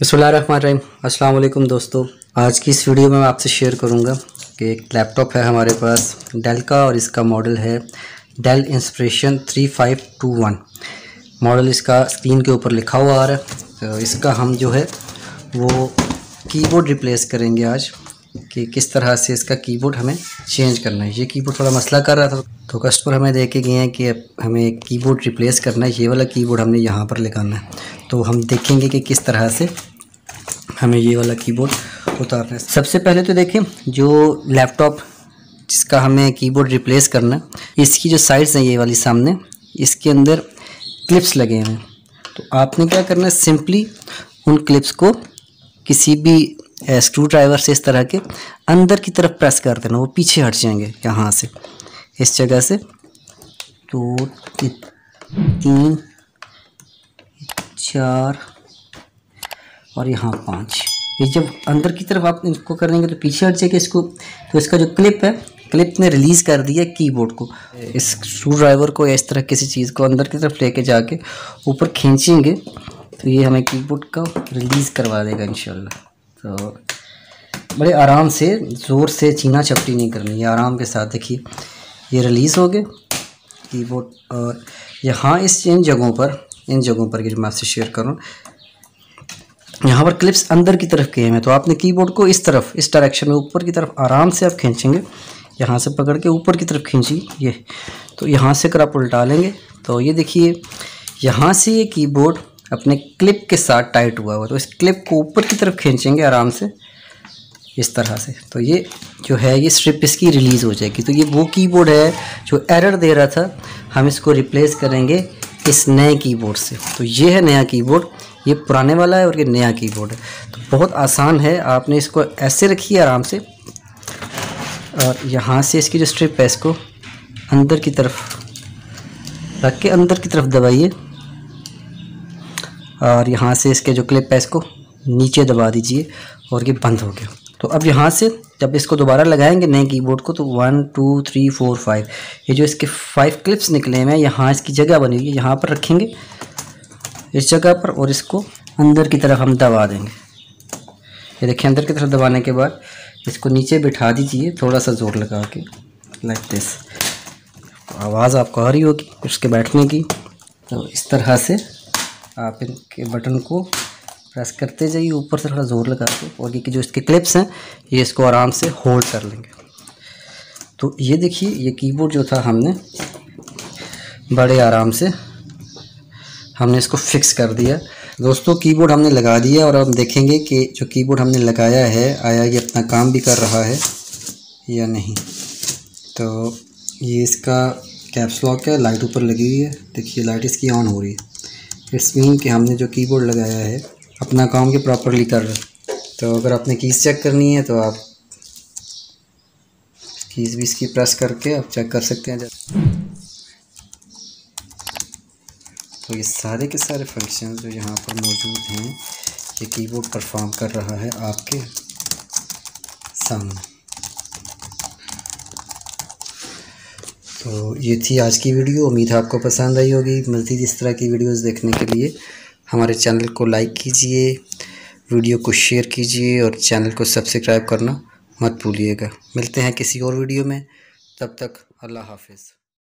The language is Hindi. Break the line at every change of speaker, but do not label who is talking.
अस्सलाम दोस्तों। आज की इस वीडियो में मैं आपसे शेयर करूँगा कि एक लैपटॉप है हमारे पास डेल का और इसका मॉडल है डेल इंस्पिरेशन 3521 मॉडल इसका स्क्रीन के ऊपर लिखा हुआ आ रहा है। तो इसका हम जो है, वो कीबोर्ड रिप्लेस करेंगे आज कि किस तरह से इसका कीबोर्ड हमें चेंज करना है। ये कीबोर्ड थोड़ा मसला कर रहा था तो कस्टमर हमें दे के गए हैं कि हमें कीबोर्ड रिप्लेस करना है। ये वाला कीबोर्ड हमने यहाँ पर लगाना है। तो हम देखेंगे कि किस तरह से हमें ये वाला कीबोर्ड उतारना है। सबसे पहले तो देखें, जो लैपटॉप जिसका हमें कीबोर्ड रिप्लेस करना, इसकी जो साइड्स हैं ये वाली सामने, इसके अंदर क्लिप्स लगे हैं। तो आपने क्या करना है? सिंपली उन क्लिप्स को किसी भी स्क्रू ड्राइवर से इस तरह के अंदर की तरफ़ प्रेस कर देना। वो पीछे हट जाएँगे यहाँ से, इस जगह से। दो तीन चार और यहाँ पाँच। ये जब अंदर की तरफ़ आप इसको कर देंगे तो पीछे हट जाएगा इसको। तो इसका जो क्लिप है क्लिप ने रिलीज़ कर दिया कीबोर्ड को। इस स्क्रू ड्राइवर को इस तरह किसी चीज़ को अंदर की तरफ़ लेके जाके ऊपर खींचेंगे तो ये हमें कीबोर्ड का रिलीज़ करवा देगा इंशाल्लाह। तो बड़े आराम से, ज़ोर से चीना चपटी नहीं करनी है आराम के साथ देखिए, ये रिलीज़ हो गए। कीबोर्ड और यहाँ इस इन जगहों पर इन जगहों पर मैं आपसे शेयर करूँ यहाँ पर क्लिप्स अंदर की तरफ़ किए हैं तो आपने कीबोर्ड को इस तरफ़, इस डायरेक्शन में ऊपर की तरफ़ आराम से आप खींचेंगे। यहाँ से पकड़ के ऊपर की तरफ़ खींची ये। तो यहाँ से अगर आप उल्टा लेंगे तो ये देखिए, यहाँ से ये कीबोर्ड अपने क्लिप के साथ टाइट हुआ हुआ तो इस क्लिप को ऊपर की तरफ़ खींचेंगे आराम से, इस तरह से। तो ये जो है, ये स्ट्रिप इसकी रिलीज़ हो जाएगी। तो ये वो कीबोर्ड है जो एरर दे रहा था, हम इसको रिप्लेस करेंगे। इस नए कीबोर्ड से तो ये है नया कीबोर्ड ये पुराने वाला है और ये नया कीबोर्ड है। तो बहुत आसान है, आपने इसको ऐसे रखिए आराम से। और यहाँ से इसकी जो स्ट्रिप है, इसको अंदर की तरफ़ रख के अंदर की तरफ़ दबाइए। और यहाँ से इसके जो क्लिप है, इसको नीचे दबा दीजिए और ये बंद हो गया। तो अब यहाँ से जब इसको दोबारा लगाएँगे नए कीबोर्ड को तो one two three four five ये जो इसके फाइव क्लिप्स निकले हैं, यहाँ इसकी जगह बनी हुई है यहाँ पर रखेंगे इस जगह पर और इसको अंदर की तरफ़ हम दबा देंगे। ये देखिए, अंदर की तरफ़ दबाने के बाद इसको नीचे बिठा दीजिए थोड़ा सा ज़ोर लगा के लाइक दिस आवाज़ आपको आ रही होगी उसके बैठने की। तो इस तरह से आप इनके बटन को प्रेस करते जाइए, ऊपर से थोड़ा ज़ोर लगा के और ये कि जो इसके क्लिप्स हैं, ये इसको आराम से होल्ड कर लेंगे। तो ये देखिए, ये कीबोर्ड जो था हमने, बड़े आराम से हमने इसको फिक्स कर दिया। दोस्तों कीबोर्ड हमने लगा दिया और अब देखेंगे कि जो कीबोर्ड हमने लगाया है, आया ये अपना काम भी कर रहा है या नहीं। तो ये इसका कैप्स लॉक है लाइट ऊपर लगी हुई है। देखिए लाइट इसकी ऑन हो रही है। इट्स मीन कि हमने जो कीबोर्ड लगाया है अपना काम के प्रॉपरली कर रहे तो अगर आपने कीज़ चेक करनी है तो आप कीज़ भी इसकी प्रेस करके आप चेक कर सकते हैं। तो ये सारे के सारे फ़ंक्शन जो यहाँ पर मौजूद हैं, ये कीबोर्ड परफॉर्म कर रहा है आपके सामने। तो ये थी आज की वीडियो उम्मीद है आपको पसंद आई होगी। मज़ीद इस तरह की वीडियोस देखने के लिए। हमारे चैनल को लाइक कीजिए, वीडियो को शेयर कीजिए और चैनल को सब्सक्राइब करना मत भूलिएगा। मिलते हैं किसी और वीडियो में। तब तक अल्लाह हाफिज़।